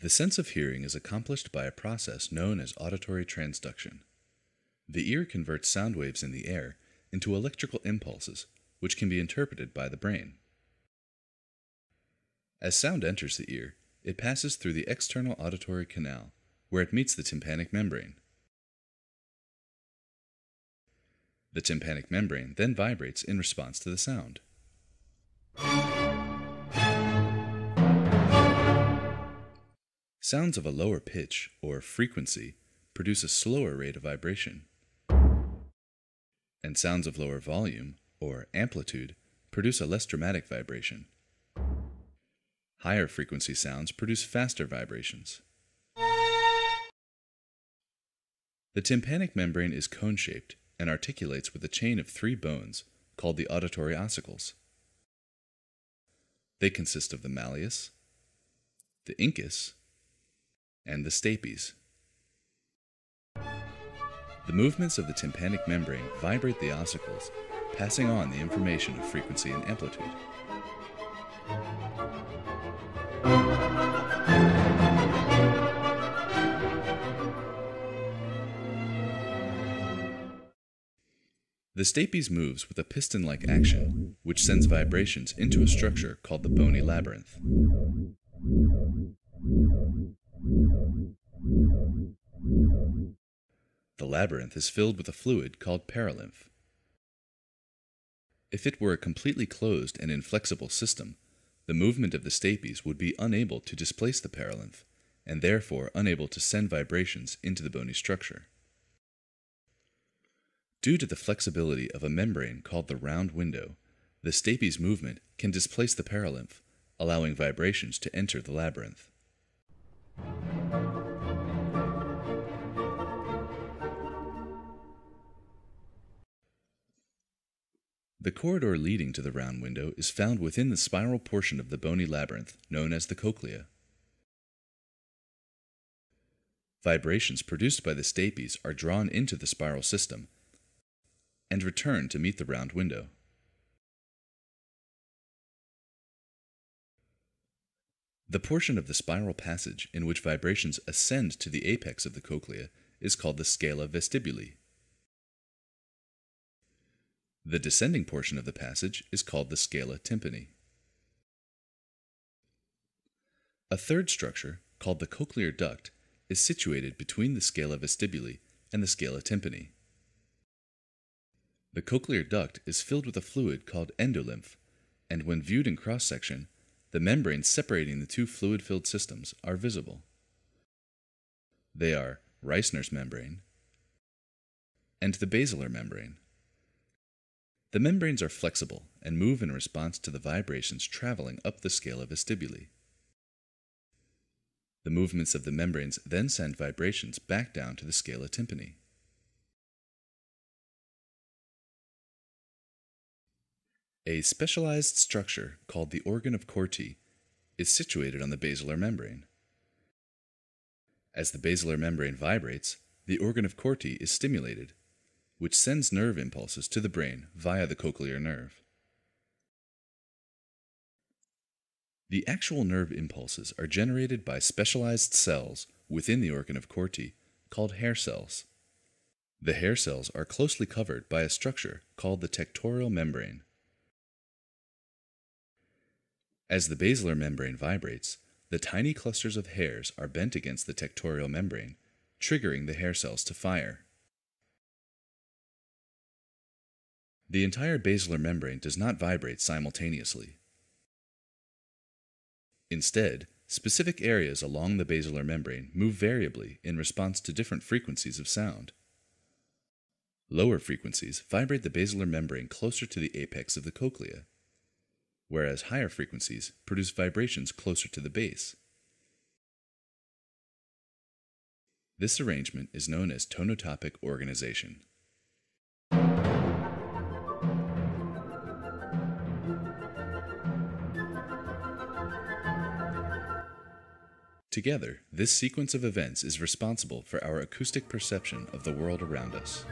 The sense of hearing is accomplished by a process known as auditory transduction. The ear converts sound waves in the air into electrical impulses, which can be interpreted by the brain. As sound enters the ear, it passes through the external auditory canal, where it meets the tympanic membrane. The tympanic membrane then vibrates in response to the sound. Sounds of a lower pitch, or frequency, produce a slower rate of vibration. And sounds of lower volume, or amplitude, produce a less dramatic vibration. Higher frequency sounds produce faster vibrations. The tympanic membrane is cone shaped and articulates with a chain of three bones called the auditory ossicles. They consist of the malleus, the incus, and the stapes. The movements of the tympanic membrane vibrate the ossicles, passing on the information of frequency and amplitude. The stapes moves with a piston-like action, which sends vibrations into a structure called the bony labyrinth. Labyrinth is filled with a fluid called perilymph. If it were a completely closed and inflexible system, the movement of the stapes would be unable to displace the perilymph, and therefore unable to send vibrations into the bony structure. Due to the flexibility of a membrane called the round window, the stapes movement can displace the perilymph, allowing vibrations to enter the labyrinth. The corridor leading to the round window is found within the spiral portion of the bony labyrinth known as the cochlea. Vibrations produced by the stapes are drawn into the spiral system and return to meet the round window. The portion of the spiral passage in which vibrations ascend to the apex of the cochlea is called the scala vestibuli. The descending portion of the passage is called the scala tympani. A third structure, called the cochlear duct, is situated between the scala vestibuli and the scala tympani. The cochlear duct is filled with a fluid called endolymph, and when viewed in cross section, the membranes separating the two fluid filled systems are visible. They are Reissner's membrane and the basilar membrane. The membranes are flexible and move in response to the vibrations traveling up the scale scala vestibuli. The movements of the membranes then send vibrations back down to the scala tympani. A specialized structure called the organ of Corti is situated on the basilar membrane. As the basilar membrane vibrates, the organ of Corti is stimulated, which sends nerve impulses to the brain via the cochlear nerve. The actual nerve impulses are generated by specialized cells within the organ of Corti called hair cells. The hair cells are closely covered by a structure called the tectorial membrane. As the basilar membrane vibrates, the tiny clusters of hairs are bent against the tectorial membrane, triggering the hair cells to fire. The entire basilar membrane does not vibrate simultaneously. Instead, specific areas along the basilar membrane move variably in response to different frequencies of sound. Lower frequencies vibrate the basilar membrane closer to the apex of the cochlea, whereas higher frequencies produce vibrations closer to the base. This arrangement is known as tonotopic organization. Together, this sequence of events is responsible for our acoustic perception of the world around us.